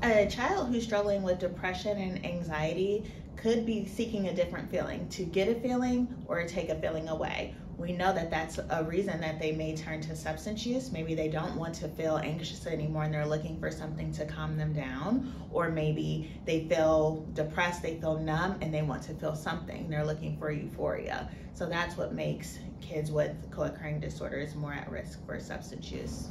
A child who's struggling with depression and anxiety could be seeking a different feeling to get a feeling or take a feeling away. We know that that's a reason that they may turn to substance use. Maybe they don't want to feel anxious anymore and they're looking for something to calm them down. Or maybe they feel depressed, they feel numb, and they want to feel something. They're looking for euphoria. So that's what makes kids with co occurring disorders more at risk for substance use.